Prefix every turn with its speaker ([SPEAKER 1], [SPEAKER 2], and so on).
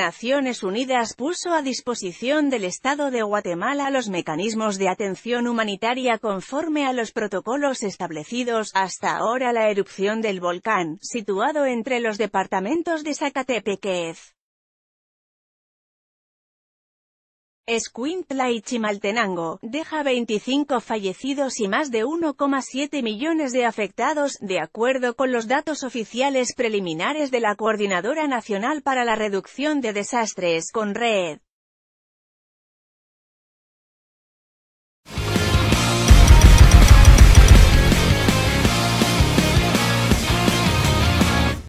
[SPEAKER 1] Naciones Unidas puso a disposición del Estado de Guatemala los mecanismos de atención humanitaria conforme a los protocolos establecidos, hasta ahora la erupción del volcán, situado entre los departamentos de Zacatepequez. Escuintla y Chimaltenango, deja 25 fallecidos y más de 1,7 millones de afectados, de acuerdo con los datos oficiales preliminares de la Coordinadora Nacional para la Reducción de Desastres, con red.